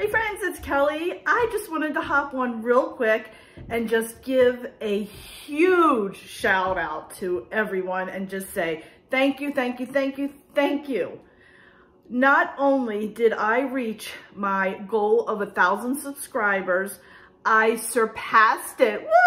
Hey friends, it's Kelly. I just wanted to hop on real quick and just give a huge shout out to everyone and just say thank you, thank you, thank you, thank you. Not only did I reach my goal of a thousand subscribers, I surpassed it.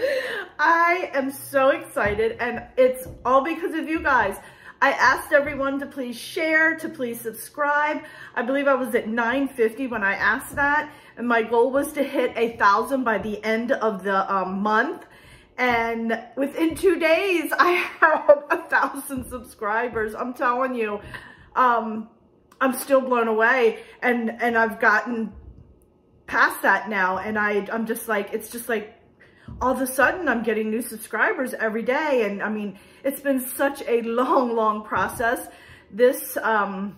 I am so excited and it's all because of you guys. I asked everyone to please share, to please subscribe. I believe I was at 950 when I asked that. And my goal was to hit a thousand by the end of the um, month. And within two days, I have a thousand subscribers. I'm telling you, um, I'm still blown away. And, and I've gotten past that now. And I, I'm just like, it's just like, all of a sudden I'm getting new subscribers every day. And I mean, it's been such a long, long process. This um,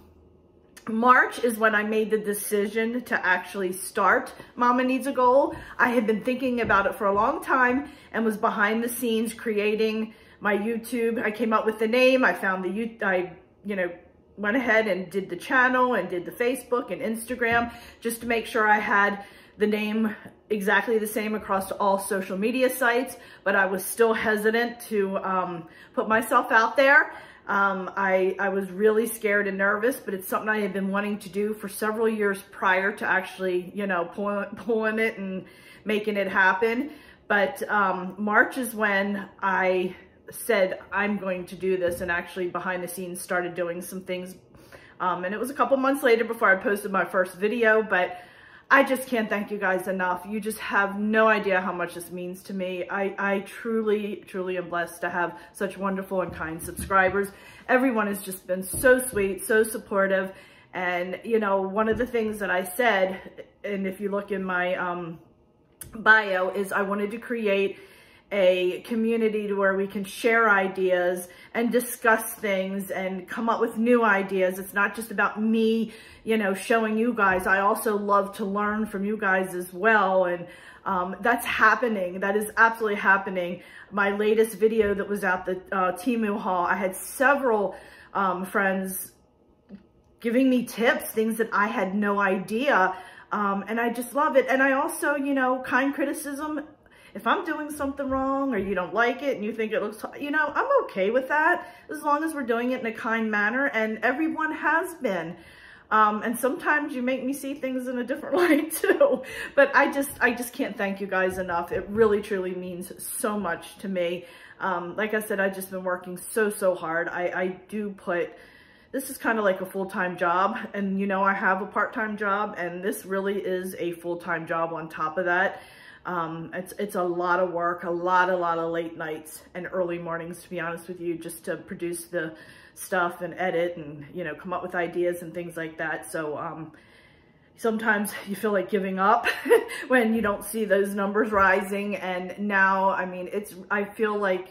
March is when I made the decision to actually start Momma Needs a Goal. I had been thinking about it for a long time and was behind the scenes creating my YouTube. I came up with the name. I found the, you I, you know, went ahead and did the channel and did the Facebook and Instagram just to make sure I had the name exactly the same across all social media sites, but I was still hesitant to um, put myself out there. Um, I, I was really scared and nervous, but it's something I had been wanting to do for several years prior to actually, you know, pulling, pulling it and making it happen. But um, March is when I said I'm going to do this and actually behind the scenes started doing some things. Um, and it was a couple months later before I posted my first video, but I just can't thank you guys enough. You just have no idea how much this means to me. I, I truly, truly am blessed to have such wonderful and kind subscribers. Everyone has just been so sweet, so supportive. And, you know, one of the things that I said, and if you look in my um, bio, is I wanted to create a community to where we can share ideas and discuss things and come up with new ideas. It's not just about me, you know, showing you guys. I also love to learn from you guys as well. And um, that's happening. That is absolutely happening. My latest video that was at the uh, Temu haul, I had several um, friends giving me tips, things that I had no idea. Um, and I just love it. And I also, you know, kind criticism if I'm doing something wrong or you don't like it and you think it looks, you know, I'm okay with that as long as we're doing it in a kind manner and everyone has been. Um, and sometimes you make me see things in a different light too. But I just, I just can't thank you guys enough. It really, truly means so much to me. Um, like I said, I've just been working so, so hard. I, I do put, this is kind of like a full-time job. And you know, I have a part-time job and this really is a full-time job on top of that. Um, it's, it's a lot of work, a lot, a lot of late nights and early mornings, to be honest with you, just to produce the stuff and edit and, you know, come up with ideas and things like that. So, um, sometimes you feel like giving up when you don't see those numbers rising. And now, I mean, it's, I feel like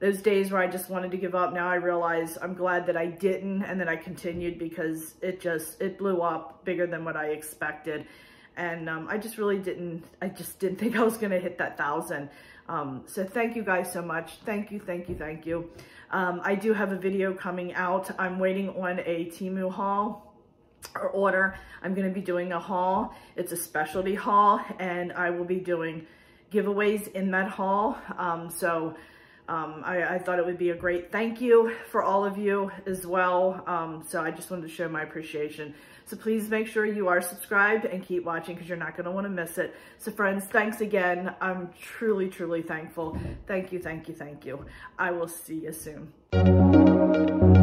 those days where I just wanted to give up, now I realize I'm glad that I didn't and that I continued because it just, it blew up bigger than what I expected. And um, I just really didn't, I just didn't think I was to hit that thousand. Um, so thank you guys so much. Thank you, thank you, thank you. Um, I do have a video coming out. I'm waiting on a Temu haul or order. I'm going to be doing a haul. It's a specialty haul and I will be doing giveaways in that haul. Um, so um, I, I, thought it would be a great thank you for all of you as well. Um, so I just wanted to show my appreciation. So please make sure you are subscribed and keep watching because you're not going to want to miss it. So friends, thanks again. I'm truly, truly thankful. Thank you, thank you, thank you. I will see you soon.